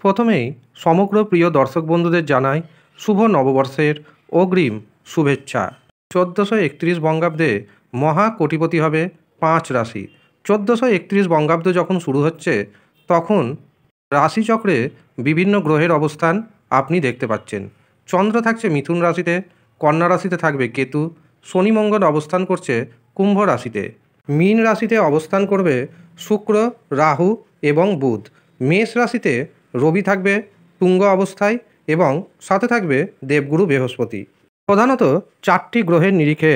প্রথমেই সমগ্র প্রিয় দর্শক বন্ধুদের জানাই শুভ নববর্ষের অগ্রিম শুভেচ্ছা। চোদ্দোশো একত্রিশ বঙ্গাব্দে মহা কোটিপতি হবে পাঁচ রাশি। চোদ্দোশো একত্রিশ বঙ্গাব্দ যখন শুরু হচ্ছে, তখন রাশিচক্রে বিভিন্ন গ্রহের অবস্থান আপনি দেখতে পাচ্ছেন। চন্দ্র থাকছে মিথুন রাশিতে, কন্যা রাশিতে থাকবে কেতু, শনি মঙ্গল অবস্থান করছে কুম্ভ রাশিতে। মীন রাশিতে অবস্থান করবে শুক্র, রাহু এবং বুধ। মেষ রাশিতে রবি থাকবে তুঙ্গ অবস্থায় এবং সাথে থাকবে দেবগুরু বৃহস্পতি। প্রধানত চারটি গ্রহের নিরিখে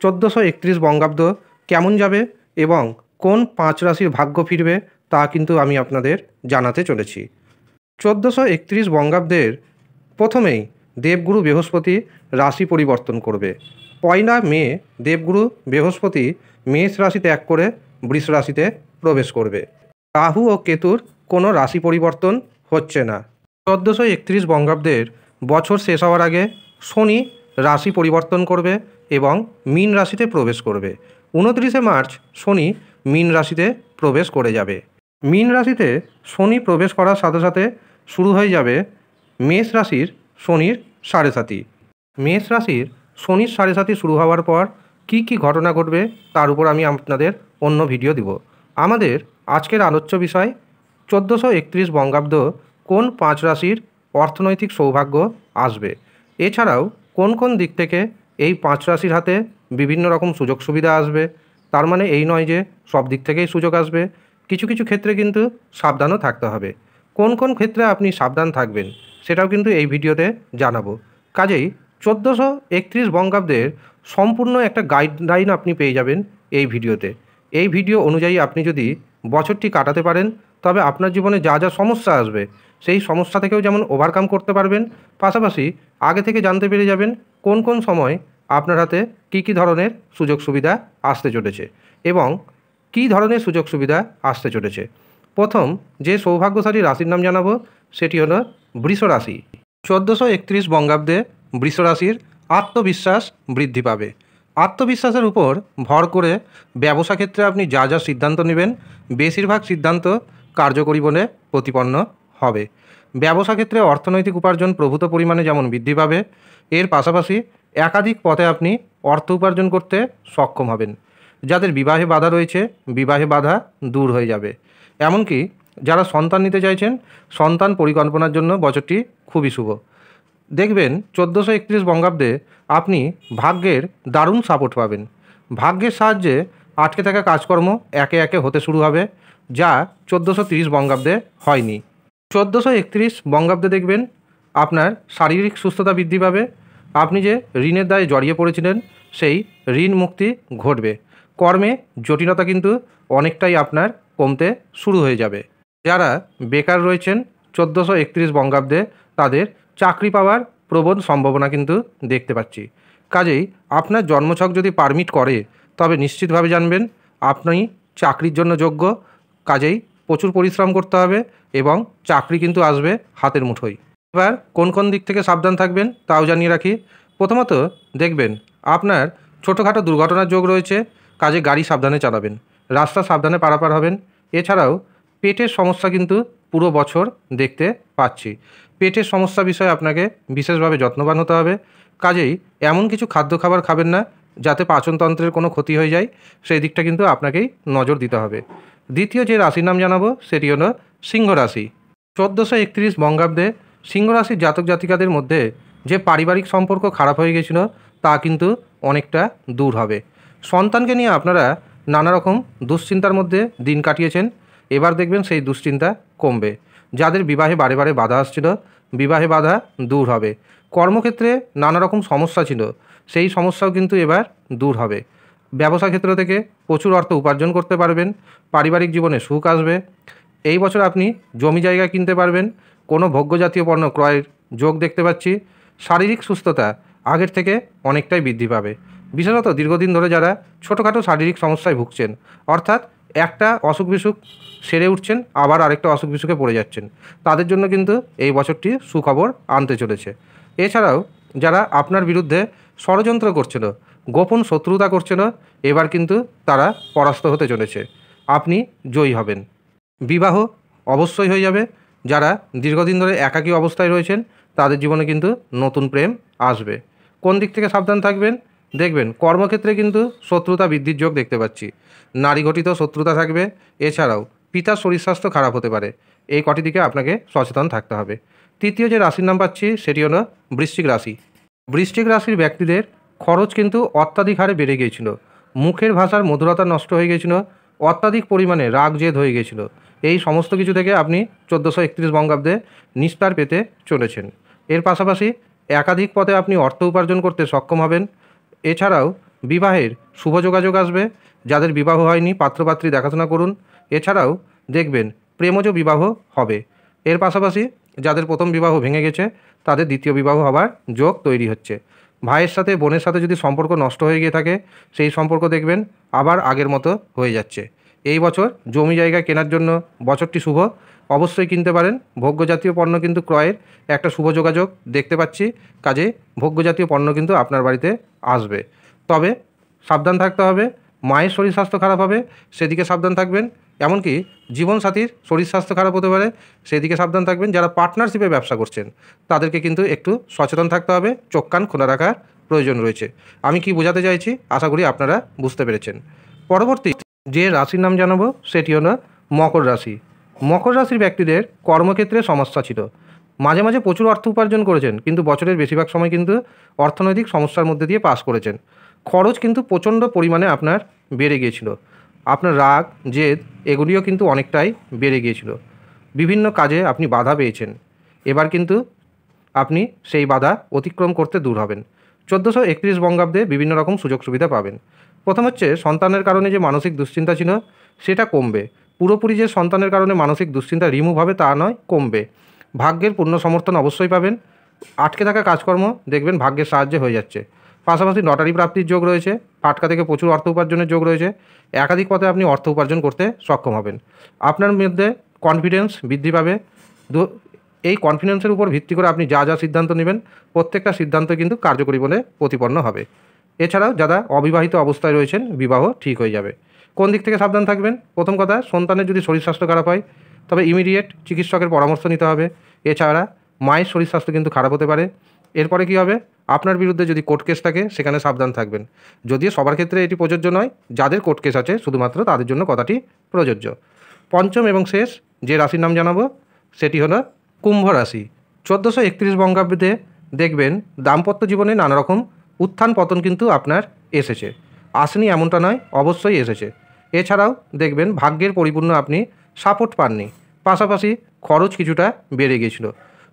চোদ্দোশো একত্রিশ বঙ্গাব্দ কেমন যাবে এবং কোন পাঁচ রাশির ভাগ্য ফিরবে তা কিন্তু আমি আপনাদের জানাতে চলেছি। চোদ্দোশো একত্রিশ বঙ্গাব্দের প্রথমেই দেবগুরু বৃহস্পতি রাশি পরিবর্তন করবে। পয়লা মে দেবগুরু বৃহস্পতি মেষ রাশি ত্যাগ করে বৃষ রাশিতে প্রবেশ করবে। রাহু ও কেতুর কোনো রাশি পরিবর্তন হচ্ছে না। চোদ্দোশো একত্রিশ বঙ্গাব্দের বছর শেষ হওয়ার আগে শনি রাশি পরিবর্তন করবে এবং মীন রাশিতে প্রবেশ করবে। উনত্রিশে মার্চ শনি মীন রাশিতে প্রবেশ করে যাবে। মীন রাশিতে শনি প্রবেশ করার সাথে সাথে শুরু হয়ে যাবে মেষ রাশির শনির সাড়ে সাতি। মেষ রাশির শনির সাড়ে সাতি শুরু হওয়ার পর কি কি ঘটনা ঘটবে তার উপর আমি আপনাদের অন্য ভিডিও দিব। আমাদের আজকের আলোচ্য বিষয়, চোদ্দোশো একত্রিশ বঙ্গাব্দ কোন পাঁচ রাশির অর্থনৈতিক সৌভাগ্য আসবে? এছাড়াও কোন কোন দিক থেকে এই পাঁচ রাশির হাতে বিভিন্ন রকম সুযোগ সুবিধা আসবে? তার মানে এই নয় যে সব দিক থেকেই সুযোগ আসবে। কিছু কিছু ক্ষেত্রে কিন্তু সাবধানও থাকতে হবে। কোন কোন ক্ষেত্রে আপনি সাবধান থাকবেন সেটাও কিন্তু এই ভিডিওতে জানাব। কাজেই চোদ্দোশো একত্রিশ বঙ্গাব্দের সম্পূর্ণ একটা গাইডলাইন আপনি পেয়ে যাবেন এই ভিডিওতে। এই ভিডিও অনুযায়ী আপনি যদি বছরটি কাটাতে পারেন, তবে আপনার জীবনে যা যা সমস্যা আসবে, সেই সমস্যা থেকেও যেমন ওভারকাম করতে পারবেন, পাশাপাশি আগে থেকে জানতে পেরে যাবেন কোন কোন সময় আপনার হাতে কী কী ধরনের সুযোগ সুবিধা আসতে চলেছে এবং কী ধরনের সুযোগ সুবিধা আসতে চলেছে। প্রথম যে সৌভাগ্যশালী রাশির নাম জানাব, সেটি হলো বৃষ রাশি চোদ্দোশো একত্রিশ বঙ্গাব্দে বৃষ রাশির আত্মবিশ্বাস বৃদ্ধি পাবে। আত্মবিশ্বাসের উপর ভর করে ব্যবসা ক্ষেত্রে আপনি যা যা সিদ্ধান্ত নেবেন, বেশিরভাগ সিদ্ধান্ত কার্যকরী বলে প্রতিপন্ন হবে। ব্যবসা ক্ষেত্রে অর্থনৈতিক উপার্জন প্রভূত পরিমাণে যেমন বৃদ্ধি পাবে, এর পাশাপাশি একাধিক পথে আপনি অর্থ উপার্জন করতে সক্ষম হবেন। যাদের বিবাহে বাধা রয়েছে, বিবাহে বাধা দূর হয়ে যাবে। এমনকি যারা সন্তান নিতে চাইছেন, সন্তান পরিকল্পনার জন্য বছরটি খুবই শুভ। দেখবেন চোদ্দোশো একত্রিশ বঙ্গাব্দে আপনি ভাগ্যের দারুণ সাপোর্ট পাবেন। ভাগ্যের সাহায্যে আটকে থাকা কাজকর্ম একে একে হতে শুরু হবে, যা চোদ্দোশো তিরিশ বঙ্গাব্দে হয়নি। চোদ্দোশো একত্রিশ বঙ্গাব্দে দেখবেন আপনার শারীরিক সুস্থতা বৃদ্ধি পাবে। আপনি যে ঋণের দায়ে জড়িয়ে পড়েছিলেন, সেই ঋণ মুক্তি ঘটবে। কর্মে জটিলতা কিন্তু অনেকটাই আপনার কমতে শুরু হয়ে যাবে। যারা বেকার রয়েছেন, চোদ্দোশো একত্রিশ বঙ্গাব্দে তাদের চাকরি পাওয়ার প্রবল সম্ভাবনা কিন্তু দেখতে পাচ্ছি। কাজেই আপনার জন্মছক যদি পারমিট করে, তবে নিশ্চিতভাবে জানবেন আপনি চাকরির জন্য যোগ্য। কাজেই প্রচুর পরিশ্রম করতে হবে এবং চাকরি কিন্তু আসবে হাতের মুঠোয়। এবার কোন কোন দিক থেকে সাবধান থাকবেন তাও জানিয়ে রাখি। প্রথমত দেখবেন আপনার ছোটোখাটো দুর্ঘটনার যোগ রয়েছে, কাজে গাড়ি সাবধানে চালাবেন, রাস্তা সাবধানে পারাপার হবেন। এছাড়াও পেটের সমস্যা কিন্তু পুরো বছর দেখতে পাচ্ছি। পেটের সমস্যা বিষয়ে আপনাকে বিশেষভাবে যত্নবান হতে হবে। কাজেই এমন কিছু খাদ্য খাবার খাবেন না, যাতে পাচনতন্ত্রের কোনো ক্ষতি হয়ে যায়। সেই দিকটা কিন্তু আপনাকেই নজর দিতে হবে। দ্বিতীয় যে রাশির নাম জানাব, সেটি হলো সিংহ রাশি। চোদ্দোশো একত্রিশ বঙ্গাব্দে সিংহ রাশির জাতক জাতিকাদের মধ্যে যে পারিবারিক সম্পর্ক খারাপ হয়ে গেছিল, তা কিন্তু অনেকটা দূর হবে। সন্তানকে নিয়ে আপনারা নানা রকম দুশ্চিন্তার মধ্যে দিন কাটিয়েছেন। এবার দেখবেন সেই দুশ্চিন্তা কমবে। যাদের বিবাহে বারে বারে বাধা আসছিল, বিবাহে বাধা দূর হবে। কর্মক্ষেত্রে নানা রকম সমস্যা ছিল, সেই সমস্যাও কিন্তু এবার দূর হবে। ব্যবসা ক্ষেত্র থেকে প্রচুর অর্থ উপার্জন করতে পারবেন, পারিবারিক জীবনে সুখ আসবে। এই বছর আপনি জমি জায়গা কিনতে পারবেন, কোনো ভোগ্যজাতীয় পণ্য ক্রয়ের যোগ দেখতে পাচ্ছি। শারীরিক সুস্থতা আগের থেকে অনেকটাই বৃদ্ধি পাবে। বিশেষত দীর্ঘদিন ধরে যারা ছোটোখাটো শারীরিক সমস্যায় ভুগছেন, অর্থাৎ একটা অসুখ বিসুখ সেরে উঠছেন, আবার আরেকটা অসুখ বিসুখে পড়ে যাচ্ছেন। তাদের জন্য কিন্তু এই বছরটি সুখবর আনতে চলেছে। এছাড়াও যারা আপনার বিরুদ্ধে ষড়যন্ত্র করছিল, গোপন শত্রুতা করছিল, এবার কিন্তু তারা পরাস্ত হতে চলেছে। আপনি জয়ী হবেন। বিবাহ অবশ্যই হয়ে যাবে। যারা দীর্ঘদিন ধরে একাকী অবস্থায় রয়েছেন, তাদের জীবনে কিন্তু নতুন প্রেম আসবে। কোন দিক থেকে সাবধান থাকবেন? দেখবেন, কর্মক্ষেত্রে কিন্তু শত্রুতা বৃদ্ধির যোগ দেখতে পাচ্ছি। নারী ঘটিত শত্রুতা থাকবে। এছাড়াও পিতার শরীর স্বাস্থ্য খারাপ হতে পারে। এই কটি দিকে আপনাকে সচেতন থাকতে হবে। তৃতীয় যে রাশির নাম পাচ্ছি, সেটি হলো বৃশ্চিক রাশি। বৃশ্চিক রাশির ব্যক্তিদের খরচ কিন্তু অত্যাধিক হারে বেড়ে গিয়েছিল। মুখের ভাষার মধুরতা নষ্ট হয়ে গিয়েছিল, অত্যাধিক পরিমাণে রাগ জেদ হয়ে গিয়েছিল। এই সমস্ত কিছু থেকে আপনি চোদ্দোশো একত্রিশ বঙ্গাব্দে নিস্তার পেতে চলেছেন। এর পাশাপাশি একাধিক পথে আপনি অর্থ উপার্জন করতে সক্ষম হবেন। এছাড়াও বিবাহের শুভ যোগাযোগ আসবে। যাদের বিবাহ হয়নি, পাত্রপাত্রী দেখাশোনা করুন। এছাড়াও দেখবেন প্রেমজ বিবাহ হবে। এর পাশাপাশি যাদের প্রথম বিবাহ ভেঙে গেছে, তাদের দ্বিতীয় বিবাহ হবার যোগ তৈরি হচ্ছে। ভাইয়ের সাথে, বোনের সাথে যদি সম্পর্ক নষ্ট হয়ে গিয়ে থাকে, সেই সম্পর্ক দেখবেন আবার আগের মতো হয়ে যাচ্ছে। এই বছর জমি জায়গা কেনার জন্য বছরটি শুভ। অবশ্যই কিনতে পারেন। ভোগ্য জাতীয় পণ্য কিন্তু ক্রয়ের একটা শুভ যোগাযোগ দেখতে পাচ্ছি। কাজে ভোগ্য জাতীয় পণ্য কিন্তু আপনার বাড়িতে আসবে। তবে সাবধান থাকতে হবে। মায়ের শরীর স্বাস্থ্য খারাপ হবে। সেদিকে সাবধান থাকবেন। এমনকি জীবনসাথীর শরীর স্বাস্থ্য খারাপ হতে পারে, সেদিকে সাবধান থাকবেন। যারা পার্টনারশিপে ব্যবসা করছেন, তাদেরকে কিন্তু একটু সচেতন থাকতে হবে, চোখ কান খোলা রাখার প্রয়োজন রয়েছে। আমি কি বোঝাতে চাইছি? আশা করি আপনারা বুঝতে পেরেছেন। পরবর্তী যে রাশির নাম জানাব, সেটি হলো মকর রাশি। মকর রাশির ব্যক্তিদের কর্মক্ষেত্রে সমস্যা ছিল। মাঝে মাঝে প্রচুর অর্থ উপার্জন করেছেন, কিন্তু বছরের বেশিরভাগ সময় কিন্তু অর্থনৈতিক সমস্যার মধ্যে দিয়ে পাস করেছেন। খরচ কিন্তু প্রচণ্ড পরিমাণে আপনার বেড়ে গিয়েছিল। আপনার রাগ, জেদ, এগুলিও কিন্তু অনেকটাই বেড়ে গিয়েছিল। বিভিন্ন কাজে আপনি বাধা পেয়েছেন। এবার কিন্তু আপনি সেই বাধা অতিক্রম করতে দূর হবেন। চোদ্দোশো একত্রিশ বঙ্গাব্দে বিভিন্ন রকম সুযোগ সুবিধা পাবেন। প্রথম হচ্ছে, সন্তানের কারণে যে মানসিক দুশ্চিন্তা ছিল, সেটা কমবে। পুরোপুরি যে সন্তানের কারণে মানসিক দুশ্চিন্তা রিমুভ হবে তা নয়, কমবে। ভাগ্যের পূর্ণ সমর্থন অবশ্যই পাবেন। আটকে থাকা কাজকর্ম দেখবেন ভাগ্যের সাহায্যে হয়ে যাচ্ছে। পাশাপাশি লটারি প্রাপ্তির যোগ রয়েছে ফাটকা থেকে প্রচুর অর্থ উপার্জনের যোগ রয়েছে, একাধিক পথে আপনি অর্থ উপার্জন করতে সক্ষম হবেন। আপনার মধ্যে কনফিডেন্স বৃদ্ধি পাবে। এই কনফিডেন্সের উপর ভিত্তি করে আপনি যা যা সিদ্ধান্ত নেবেন, প্রত্যেকটা সিদ্ধান্ত কিন্তু কার্যকরী বলে প্রতিপন্ন হবে। এছাড়াও যারা অবিবাহিত অবস্থায় রয়েছেন, বিবাহ ঠিক হয়ে যাবে। কোন দিক থেকে সাবধান থাকবেন? প্রথম কথা, সন্তানের যদি শরীর স্বাস্থ্য খারাপ হয়, তবে ইমিডিয়েট চিকিৎসকের পরামর্শ নিতে হবে। এছাড়া মায়ের শরীর স্বাস্থ্য কিন্তু খারাপ হতে পারে। এরপরে কি হবে? আপনার বিরুদ্ধে যদি কোর্ট কেস থাকে, সেখানে সাবধান থাকবেন। যদিও সবার ক্ষেত্রে এটি প্রযোজ্য নয়, যাদের কোর্ট কেস আছে, শুধুমাত্র তাদের জন্য কথাটি প্রযোজ্য। পঞ্চম এবং শেষ যে রাশির নাম জানাব, সেটি হলো কুম্ভ রাশি। চোদ্দোশো একত্রিশ বঙ্গাব্দে দেখবেন, দাম্পত্য জীবনে নানা রকম উত্থান পতন কিন্তু আপনার এসেছে। আসেনি এমনটা নয়, অবশ্যই এসেছে। এছাড়াও দেখবেন, ভাগ্যের পরিপূর্ণ আপনি সাপোর্ট পাননি। পাশাপাশি খরচ কিছুটা বেড়ে গিয়েছিল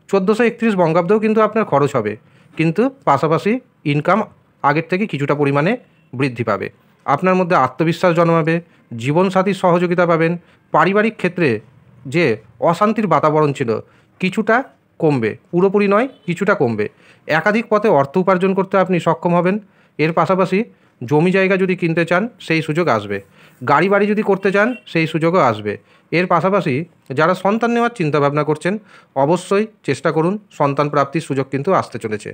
চোদ্দোশো একত্রিশ বঙ্গাব্দেও কিন্তু আপনার খরচ হবে। কিন্তু পাশাপাশি ইনকাম আগের থেকে কিছুটা পরিমাণে বৃদ্ধি পাবে। আপনার মধ্যে আত্মবিশ্বাস জন্মাবে জীবনসাথীর সহযোগিতা পাবেন, পারিবারিক ক্ষেত্রে যে অশান্তির বাতাবরণ ছিল কিছুটা কমবে, পুরোপুরি নয়, কিছুটা কমবে। একাধিক পথে অর্থ উপার্জন করতে আপনি সক্ষম হবেন। এর পাশাপাশি জমি জায়গা যদি কিনতে চান, সেই সুযোগ আসবে। গাড়ি বাড়ি যদি করতে চান, সেই সুযোগও আসবে। এর পাশাপাশি যারা সন্তান নেওয়ার চিন্তাভাবনা করছেন, অবশ্যই চেষ্টা করুন সন্তান প্রাপ্তির সুযোগ কিন্তু আসতে চলেছে।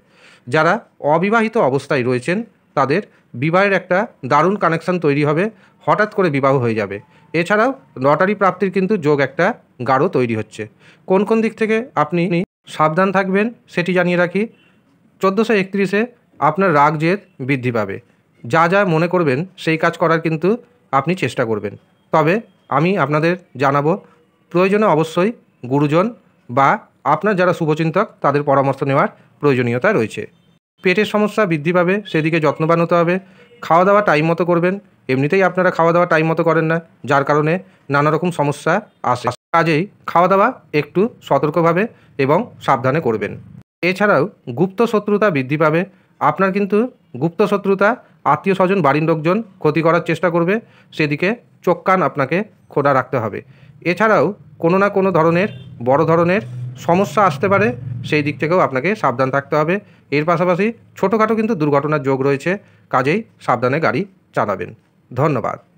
যারা অবিবাহিত অবস্থায় রয়েছেন, তাদের বিবাহের একটা দারুণ কানেকশান তৈরি হবে, হঠাৎ করে বিবাহ হয়ে যাবে। এছাড়াও লটারি প্রাপ্তির কিন্তু যোগ একটা গাঢ় তৈরি হচ্ছে। কোন কোন দিক থেকে আপনি সাবধান থাকবেন, সেটি জানিয়ে রাখি। চোদ্দোশো একত্রিশে আপনার রাগ জেদ বৃদ্ধি পাবে। যা যা মনে করবেন, সেই কাজ করার কিন্তু আপনি চেষ্টা করবেন। তবে আমি আপনাদের জানাব, প্রয়োজনে অবশ্যই গুরুজন বা আপনার যারা শুভচিন্তক, তাদের পরামর্শ নেওয়ার প্রয়োজনীয়তা রয়েছে। পেটের সমস্যা বৃদ্ধি পাবে, সেদিকে যত্নবান হতে হবে। খাওয়া দাওয়া টাইম মতো করবেন, এমনিতেই আপনারা খাওয়া দাওয়া টাইম মতো করেন না, যার কারণে নানা রকম সমস্যা আসে। কাজেই খাওয়া দাওয়া একটু সতর্কভাবে এবং সাবধানে করবেন। এছাড়াও গুপ্ত শত্রুতা বৃদ্ধি পাবে। আপনার কিন্তু গুপ্ত শত্রুতা আত্মীয় স্বজন, বাড়ির লোকজন ক্ষতি করার চেষ্টা করবে, সেদিকে চোখ কান আপনাকে খোলা রাখতে হবে। এছাড়াও কোনো না কোনো ধরনের বড় ধরনের সমস্যা আসতে পারে, সেই দিক থেকেও আপনাকে সাবধান থাকতে হবে। এর পাশাপাশি ছোটোখাটো কিন্তু দুর্ঘটনার যোগ রয়েছে, কাজেই সাবধানে গাড়ি চালাবেন। ধন্যবাদ।